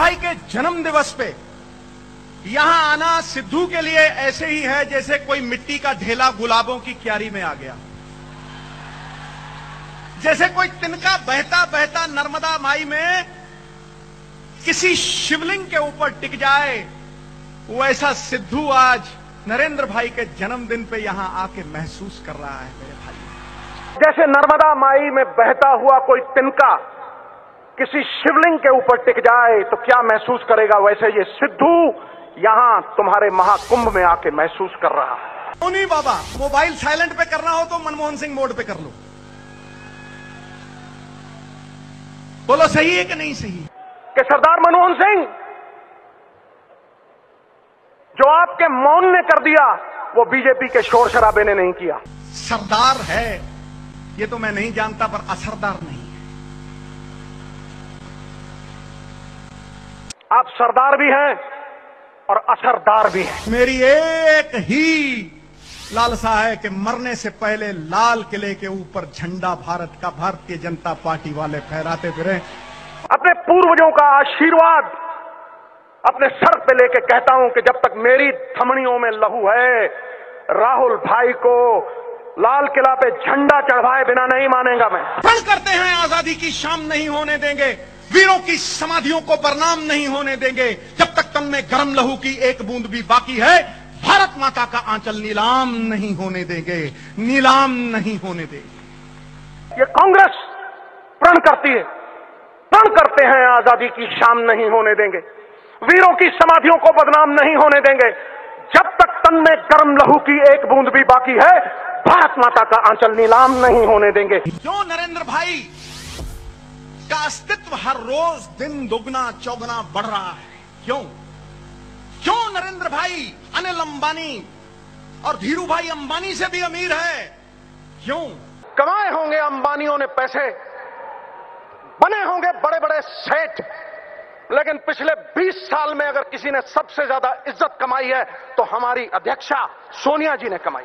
भाई के जन्म दिवस पे, यहाँ आना सिद्धू के लिए ऐसे ही है जैसे कोई मिट्टी का ढेला गुलाबों की क्यारी में आ गया। जैसे कोई तिनका बहता बहता नर्मदा माई में किसी शिवलिंग के ऊपर टिक जाए वैसा सिद्धू आज नरेंद्र भाई के जन्मदिन पे यहाँ आके महसूस कर रहा है मेरे भाई। जैसे नर्मदा माई में बहता हुआ कोई तिनका किसी शिवलिंग के ऊपर टिक जाए तो क्या महसूस करेगा वैसे ये सिद्धू? यहाँ तुम्हारे महाकुंभ में आके महसूस कर रहा है। नहीं बाबा? मोबाइल साइलेंट पे करना हो तो मनमोहन सिंह मोड पे कर लो। बोलो सही है कि नहीं सही? कि सरदार मनमोहन सिंह जो आपके मौन ने कर दिया वो बीजेपी के शोर शराबे ने नहीं किया। सरदार है ये तो मैं नहीं जानता पर असरदार नहीं। आप सरदार भी हैं और असरदार भी हैं। मेरी एक ही लालसा है कि मरने से पहले लाल किले के ऊपर झंडा भारत का भारतीय जनता पार्टी वाले फहराते फिरे अपने पूर्वजों का आशीर्वाद अपने सर पे लेके कहता हूँ कि जब तक मेरी थमड़ियों में लहू है राहुल भाई को लाल किला पे झंडा चढ़वाए बिना नहीं मानेगा मैं। करते हैं आज़ादी की शाम नहीं होने देंगे। वीरों की समाधियों को बरनाम नहीं होने देंगे। जब तक तन में गर्म लहू की एक बूंद भी बाकी है भारत माता का आंचल नीलाम नहीं होने देंगे। नीलाम नहीं होने देंगे। ये कांग्रेस प्रण करती है। प्रण करते हैं आज़ादी की शाम नहीं होने देंगे। वीरों की समाधियों को बदनाम नहीं होने देंगे। जब तक तन में गर्म लहू की एक बूंद भी बाकी है भारत माता का आंचल नीलाम नहीं होने देंगे। क्यों नरेंद्र भाई का अस्तित्व हर रोज दिन दुगना, चौगना बढ़ रहा है। क्यों? क्यों नरेंद्र भाई अनिल अंबानी और धीरू भाई अंबानी से भी अमीर है? क्यों? कमाए होंगे अंबानियों ने पैसे, बने होंगे बड़े बड़े सेठ, लेकिन पिछले 20 साल में अगर किसी ने सबसे ज़्यादा इज़्ज़त कमाई है तो हमारी अध्यक्षा सोनिया जी ने कमाई।